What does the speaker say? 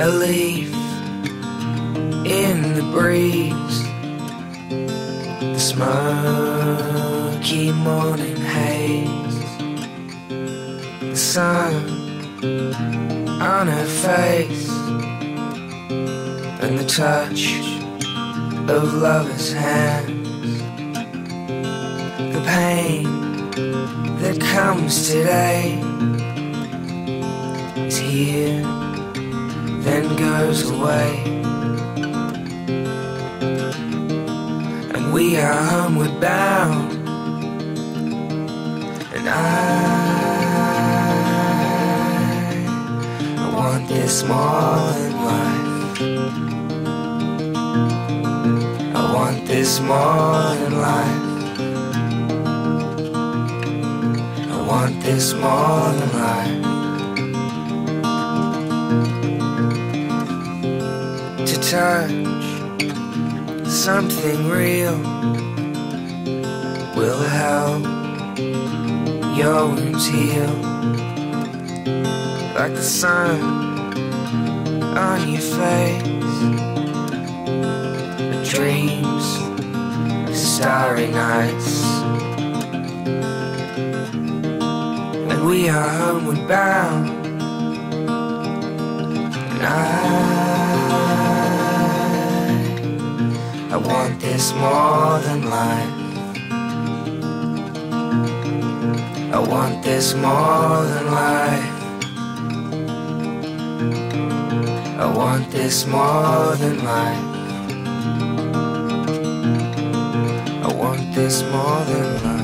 a leaf in the breeze. The smoky morning haze, the sun on her face, and the touch of lover's hand pain that comes today is here, then goes away. And we are homeward bound. And I, I want this more than life. I want this more than life. I want this more than life. To touch something real will help your wounds heal. Like the sun on your face, dreams starry nights. We are homeward bound. I, I want this more than life. I want this more than life. I want this more than life. I want this more than life.